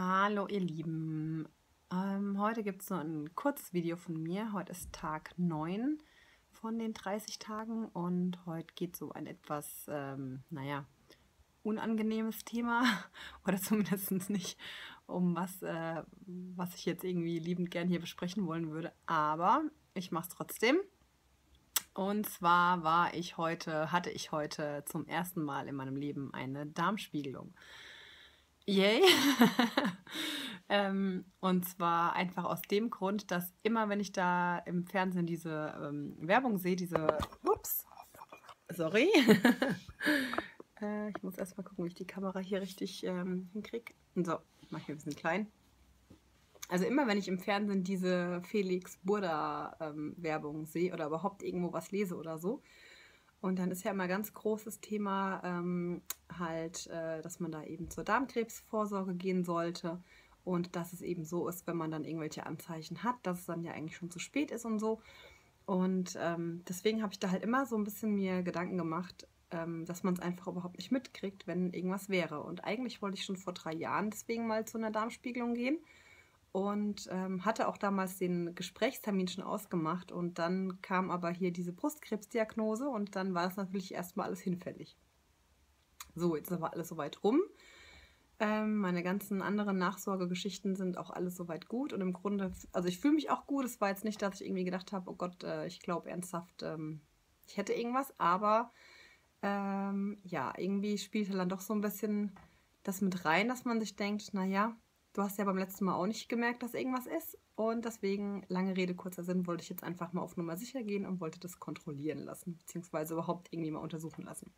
Hallo ihr Lieben, ähm, heute gibt es nur ein kurzes Video von mir. Heute ist Tag 9 von den 30 Tagen und heute geht so ein etwas, ähm, naja, unangenehmes Thema oder zumindest nicht um was, äh, was ich jetzt irgendwie liebend gern hier besprechen wollen würde. Aber ich mache es trotzdem. Und zwar war ich heute, hatte ich heute zum ersten Mal in meinem Leben eine Darmspiegelung. Yay! ähm, und zwar einfach aus dem Grund, dass immer, wenn ich da im Fernsehen diese ähm, Werbung sehe, diese. Ups! Sorry. äh, ich muss erstmal gucken, wie ich die Kamera hier richtig ähm, hinkriege. So, ich mache hier ein bisschen klein. Also immer, wenn ich im Fernsehen diese Felix Burda ähm, sehe oder überhaupt irgendwo was lese oder so, und dann ist ja immer ganz großes Thema ähm, halt, äh, dass man da eben zur Darmkrebsvorsorge gehen sollte und dass es eben so ist, wenn man dann irgendwelche Anzeichen hat, dass es dann ja eigentlich schon zu spät ist und so. Und ähm, deswegen habe ich da halt immer so ein bisschen mir Gedanken gemacht, ähm, dass man es einfach überhaupt nicht mitkriegt, wenn irgendwas wäre. Und eigentlich wollte ich schon vor drei Jahren deswegen mal zu einer Darmspiegelung gehen und ähm, hatte auch damals den Gesprächstermin schon ausgemacht und dann kam aber hier diese Brustkrebsdiagnose und dann war es natürlich erstmal alles hinfällig. So, jetzt aber alles soweit rum. Ähm, meine ganzen anderen Nachsorgegeschichten sind auch alles soweit gut und im Grunde, also ich fühle mich auch gut. Es war jetzt nicht, dass ich irgendwie gedacht habe, oh Gott, äh, ich glaube ernsthaft, ähm, ich hätte irgendwas, aber ähm, ja, irgendwie spielte dann doch so ein bisschen das mit rein, dass man sich denkt, naja, Du hast ja beim letzten Mal auch nicht gemerkt, dass irgendwas ist. Und deswegen, lange Rede, kurzer Sinn, wollte ich jetzt einfach mal auf Nummer sicher gehen und wollte das kontrollieren lassen, beziehungsweise überhaupt irgendwie mal untersuchen lassen.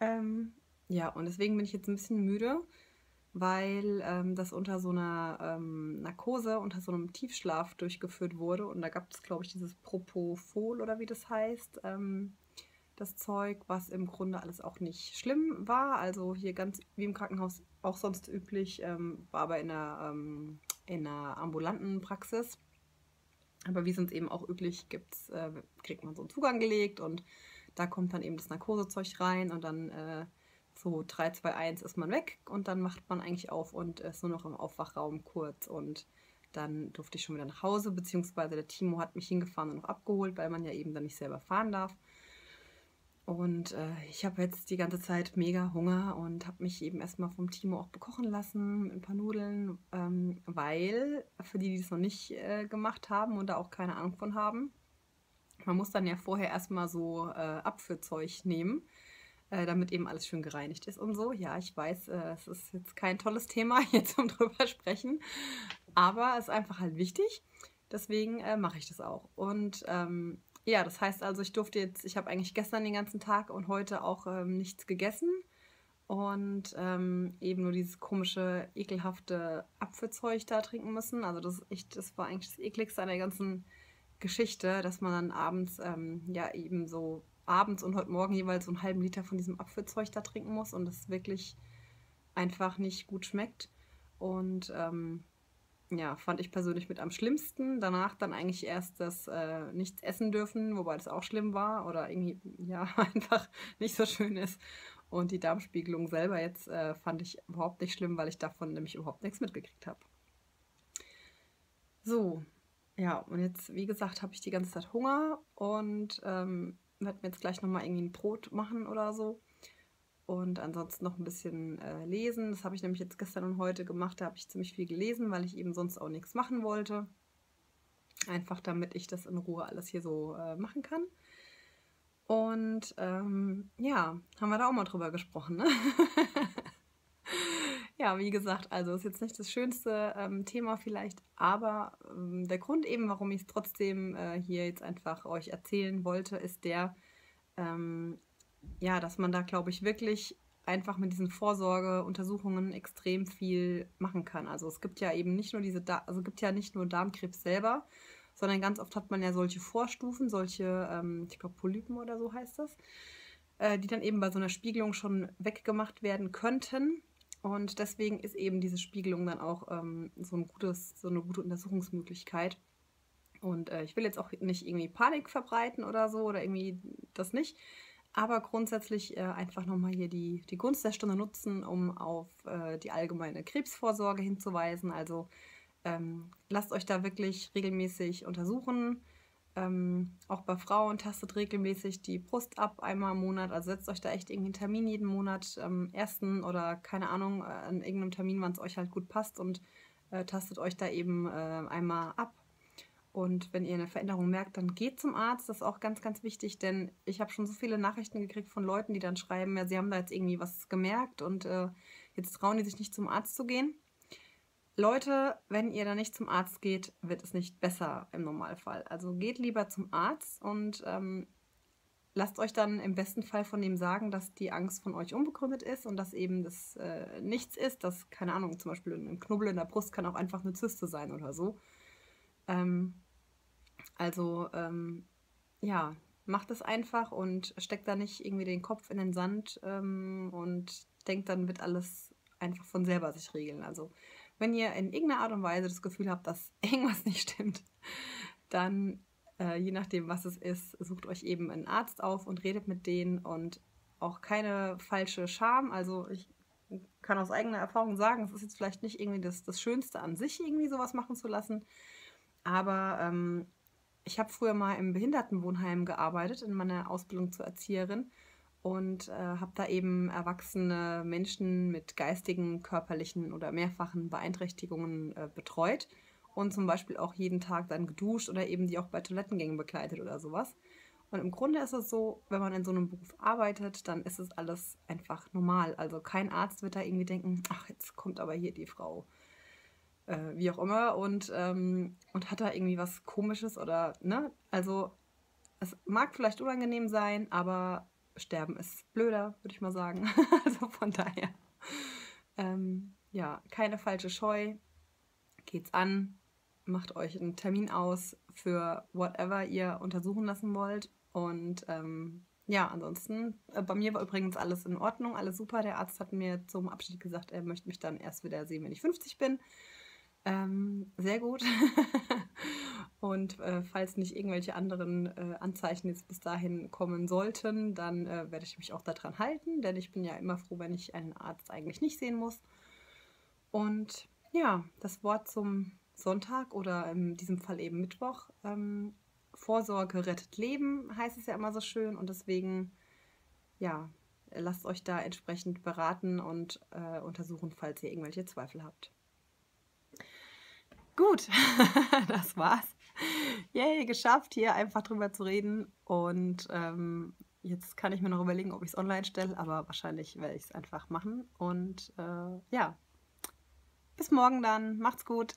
Ähm, ja, und deswegen bin ich jetzt ein bisschen müde, weil ähm, das unter so einer ähm, Narkose, unter so einem Tiefschlaf durchgeführt wurde. Und da gab es, glaube ich, dieses Propofol oder wie das heißt. Ähm, das Zeug, was im Grunde alles auch nicht schlimm war. Also hier ganz wie im Krankenhaus auch sonst üblich, ähm, war aber in einer, ähm, in einer ambulanten Praxis. Aber wie sonst eben auch üblich gibt's, äh, kriegt man so einen Zugang gelegt und da kommt dann eben das Narkosezeug rein und dann äh, so 3, 2, 1 ist man weg und dann macht man eigentlich auf und ist nur noch im Aufwachraum kurz und dann durfte ich schon wieder nach Hause, beziehungsweise der Timo hat mich hingefahren und noch abgeholt, weil man ja eben dann nicht selber fahren darf. Und äh, ich habe jetzt die ganze Zeit mega Hunger und habe mich eben erstmal vom Timo auch bekochen lassen ein paar Nudeln, ähm, weil für die, die das noch nicht äh, gemacht haben und da auch keine Ahnung von haben, man muss dann ja vorher erstmal so äh, Abführzeug nehmen, äh, damit eben alles schön gereinigt ist und so. Ja, ich weiß, äh, es ist jetzt kein tolles Thema hier zum drüber sprechen, aber es ist einfach halt wichtig. Deswegen äh, mache ich das auch. Und ähm, ja, das heißt also, ich durfte jetzt, ich habe eigentlich gestern den ganzen Tag und heute auch ähm, nichts gegessen und ähm, eben nur dieses komische, ekelhafte Apfelzeug da trinken müssen. Also das, ich, das war eigentlich das ekligste an der ganzen Geschichte, dass man dann abends, ähm, ja eben so abends und heute Morgen jeweils so einen halben Liter von diesem Apfelzeug da trinken muss und das wirklich einfach nicht gut schmeckt. Und ähm, ja, fand ich persönlich mit am schlimmsten. Danach dann eigentlich erst das äh, Nichts essen dürfen, wobei das auch schlimm war oder irgendwie, ja, einfach nicht so schön ist. Und die Darmspiegelung selber jetzt äh, fand ich überhaupt nicht schlimm, weil ich davon nämlich überhaupt nichts mitgekriegt habe. So, ja, und jetzt, wie gesagt, habe ich die ganze Zeit Hunger und ähm, werde mir jetzt gleich nochmal irgendwie ein Brot machen oder so und ansonsten noch ein bisschen äh, lesen. Das habe ich nämlich jetzt gestern und heute gemacht. Da habe ich ziemlich viel gelesen, weil ich eben sonst auch nichts machen wollte. Einfach damit ich das in Ruhe alles hier so äh, machen kann. Und ähm, ja, haben wir da auch mal drüber gesprochen. Ne? ja, wie gesagt, also ist jetzt nicht das schönste ähm, Thema vielleicht, aber ähm, der Grund eben, warum ich es trotzdem äh, hier jetzt einfach euch erzählen wollte, ist der, ähm, ja, dass man da, glaube ich, wirklich einfach mit diesen Vorsorgeuntersuchungen extrem viel machen kann. Also es gibt ja eben nicht nur diese, da also gibt ja nicht nur Darmkrebs selber, sondern ganz oft hat man ja solche Vorstufen, solche, ähm, ich glaube Polypen oder so heißt das, äh, die dann eben bei so einer Spiegelung schon weggemacht werden könnten. Und deswegen ist eben diese Spiegelung dann auch ähm, so, ein gutes, so eine gute Untersuchungsmöglichkeit. Und äh, ich will jetzt auch nicht irgendwie Panik verbreiten oder so oder irgendwie das nicht. Aber grundsätzlich äh, einfach nochmal hier die, die Gunst der Stunde nutzen, um auf äh, die allgemeine Krebsvorsorge hinzuweisen. Also ähm, lasst euch da wirklich regelmäßig untersuchen. Ähm, auch bei Frauen tastet regelmäßig die Brust ab, einmal im Monat. Also setzt euch da echt irgendwie einen Termin jeden Monat, am ähm, ersten oder keine Ahnung, äh, an irgendeinem Termin, wann es euch halt gut passt und äh, tastet euch da eben äh, einmal ab und wenn ihr eine Veränderung merkt, dann geht zum Arzt. Das ist auch ganz, ganz wichtig, denn ich habe schon so viele Nachrichten gekriegt von Leuten, die dann schreiben, ja, sie haben da jetzt irgendwie was gemerkt und äh, jetzt trauen die sich nicht zum Arzt zu gehen. Leute, wenn ihr da nicht zum Arzt geht, wird es nicht besser im Normalfall. Also geht lieber zum Arzt und ähm, lasst euch dann im besten Fall von dem sagen, dass die Angst von euch unbegründet ist und dass eben das äh, nichts ist. Dass, keine Ahnung, zum Beispiel ein Knubbel in der Brust kann auch einfach eine Zyste sein oder so. Ähm, also ähm, ja, macht es einfach und steckt da nicht irgendwie den Kopf in den Sand ähm, und denkt, dann wird alles einfach von selber sich regeln. Also wenn ihr in irgendeiner Art und Weise das Gefühl habt, dass irgendwas nicht stimmt, dann äh, je nachdem, was es ist, sucht euch eben einen Arzt auf und redet mit denen und auch keine falsche Scham. Also ich kann aus eigener Erfahrung sagen, es ist jetzt vielleicht nicht irgendwie das, das Schönste an sich, irgendwie sowas machen zu lassen. Aber ähm, ich habe früher mal im Behindertenwohnheim gearbeitet, in meiner Ausbildung zur Erzieherin und äh, habe da eben erwachsene Menschen mit geistigen, körperlichen oder mehrfachen Beeinträchtigungen äh, betreut und zum Beispiel auch jeden Tag dann geduscht oder eben die auch bei Toilettengängen begleitet oder sowas. Und im Grunde ist es so, wenn man in so einem Beruf arbeitet, dann ist es alles einfach normal. Also kein Arzt wird da irgendwie denken, ach, jetzt kommt aber hier die Frau äh, wie auch immer, und, ähm, und hat da irgendwie was Komisches oder, ne? Also, es mag vielleicht unangenehm sein, aber sterben ist blöder, würde ich mal sagen. also von daher, ähm, ja, keine falsche Scheu. Geht's an, macht euch einen Termin aus für whatever ihr untersuchen lassen wollt. Und ähm, ja, ansonsten, äh, bei mir war übrigens alles in Ordnung, alles super. Der Arzt hat mir zum Abschied gesagt, er möchte mich dann erst wieder sehen, wenn ich 50 bin. Ähm, sehr gut. und äh, falls nicht irgendwelche anderen äh, Anzeichen jetzt bis dahin kommen sollten, dann äh, werde ich mich auch daran halten, denn ich bin ja immer froh, wenn ich einen Arzt eigentlich nicht sehen muss. Und ja, das Wort zum Sonntag oder in diesem Fall eben Mittwoch. Ähm, Vorsorge rettet Leben, heißt es ja immer so schön. Und deswegen, ja, lasst euch da entsprechend beraten und äh, untersuchen, falls ihr irgendwelche Zweifel habt. Gut, das war's. Yay, geschafft, hier einfach drüber zu reden. Und ähm, jetzt kann ich mir noch überlegen, ob ich es online stelle, aber wahrscheinlich werde ich es einfach machen. Und äh, ja, bis morgen dann. Macht's gut.